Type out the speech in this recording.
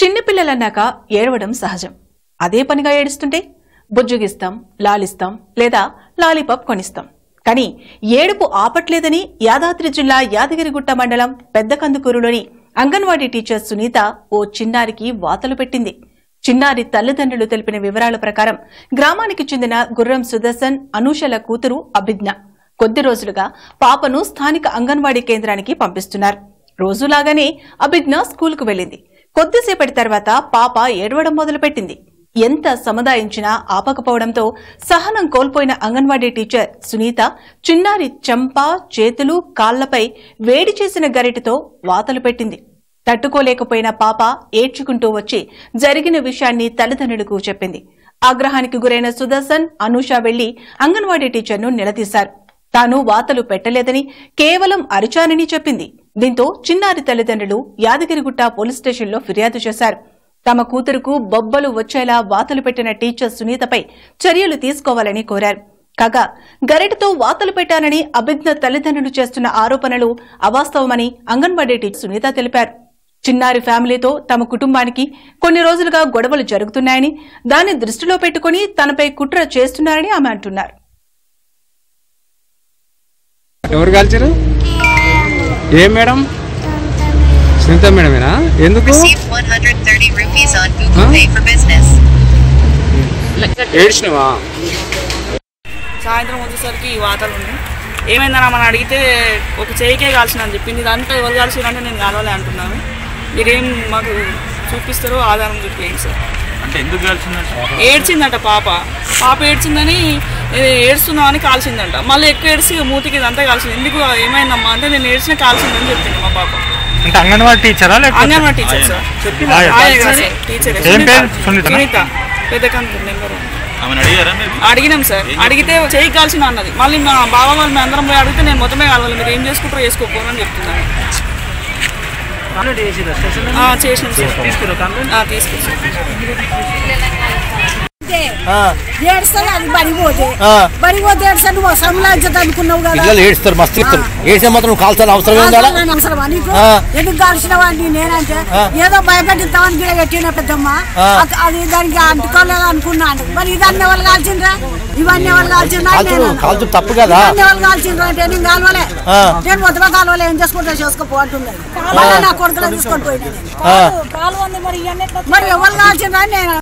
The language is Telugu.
చిన్నపిల్లలన్నాక ఏడవడం సహజం. అదే పనిగా ఏడుస్తుంటే బుజ్జుగిస్తాం లాలిస్తాం లేదా లాలీపాప్ కొనిస్తాం. కానీ ఏడుపు ఆపట్లేదని యాదాద్రి జిల్లా యాదగిరిగుట్ట మండలం పెద్ద కందుకూరులోని అంగన్వాడీ టీచర్ సునీత ఓ చిన్నారికి వాతలు పెట్టింది. చిన్నారి తల్లిదండ్రులు తెలిపిన వివరాల ప్రకారం గ్రామానికి చెందిన గుర్రం సుదర్శన్ అనూషల కూతురు అభిజ్ఞ. కొద్ది రోజులుగా పాపను స్థానిక అంగన్వాడీ కేంద్రానికి పంపిస్తున్నారు. రోజులాగానే అభిజ్ఞ స్కూల్కు వెళ్ళింది. కొద్దిసేపటి తర్వాత పాప ఏడవడం మొదలుపెట్టింది. ఎంత సముదాయించినా ఆపకపోవడంతో సహనం కోల్పోయిన అంగన్వాడీ టీచర్ సునీత చిన్నారి చెంప చేతులు కాళ్ళపై వేడి చేసిన గరిటతో వాతలు పెట్టింది. తట్టుకోలేకపోయిన పాప ఏడ్చుకుంటూ వచ్చి జరిగిన విషయాన్ని తల్లిదండ్రులకు చెప్పింది. ఆగ్రహానికి గురైన సుదర్శన్ అనూష వెళ్ళి అంగన్వాడీ టీచర్ను నిలదీశారు. తాను వాతలు పెట్టలేదని కేవలం అరిచానని చెప్పింది. దీంతో చిన్నారి తల్లిదండ్రులు యాదగిరిగుట్ట పోలీస్ స్టేషన్లో ఫిర్యాదు చేశారు. తమ కూతురుకు బొబ్బలు వచ్చేలా వాతలు పెట్టిన టీచర్ సునీతపై చర్యలు తీసుకోవాలని కోరారు. కాగా గరిటతో వాతలు పెట్టానని అభిజ్ఞ తల్లిదండ్రులు చేస్తున్న ఆరోపణలు అవాస్తవమని అంగన్వాడీ టీచర్ సునీత తెలిపారు. చిన్నారి ఫ్యామిలీతో తమ కుటుంబానికి కొన్ని రోజులుగా గొడవలు జరుగుతున్నాయని దాన్ని దృష్టిలో పెట్టుకుని తనపై కుట్ర చేస్తున్నారని ఆమె అంటున్నారు. ఎవరు కాల్చారు? ఏం మేడం? సునీత మేడమేనా? ఎందుకు? Received 130 rupees on Google Huh? Pay for business. ఏడ్చినవా? సాయంత్రం వచ్చేసరికి ఈ వాతలు ఉంది ఏమైందని మనం అడిగితే ఒక చేయికే కాల్చిన అని చెప్పింది. ఇదంతా ఎవరు కాల్చిరంటే నేను కాలవాలి అంటున్నాను. మీరేం మాకు చూపిస్తారో ఆధారం చూపించండి సార్. అంటే ఎందుకు ఏడ్చిందంట పాప. పాప ఏడ్చిందని ఏడుస్తున్నావు అని కాల్చిందంట. మళ్ళీ ఎక్కువ ఏడ్చి మూతికి ఇదంతా కాల్చింది. ఎందుకు ఏమైందమ్మా? అంటే నేను ఏడ్చిన కాల్చిందని చెప్పింది మా పాప. అంటే అంగన్వాడీ టీచరా లేకపోతే? Anganwadi teacher sir. Teacher? Sunitha. Number. అడిగినాం సార్. అడిగితే చేయి కాల్సిన అన్నది. మళ్ళీ మా బావ వాళ్ళు మేము అందరం పోయి అడిగితే నేను మొత్తమే కావాలి మీరు ఏం చేసుకుంటారో చేసుకోకపోని చెప్తున్నాను ఆ, చేసినాం సార్. ఆ, తీసుకొచ్చాం ఏడుస్తారు? అది బడిపోతే బడిపోతే ఏడుస్తారు నువ్వు సంలాంచత అనుకున్నావు కదా. పిల్లలు ఏడుస్తారు మస్తు ఇస్తారు ఏడిస్తే మాత్రం కాల్చాల్సిన అవసరం అవసరమా నీకు. ఎందుకు కాల్చినావా నేనంటే? ఏదో భయపెట్టిస్తామని గిడ పెట్టిన పెద్దమ్మ. అది దానికి అంటుకోలేదు అనుకున్నాను మరి ఇదన్నీ వాళ్ళు కాల్చిండ్రా? ఇవన్నీ వాళ్ళు కాల్చిండ్రా? కాల్చు తప్పు కదా. వాళ్ళు కాల్చిండ్రా అంటే నేను కాలవలే. నేను మొత్తమే కాలవలే ఏం చేసుకుంటా? చేసుకోపో నా కొడుకులో తీసుకొని పోయినా. మరి ఎవరు కాల్చిండ్రా? నేను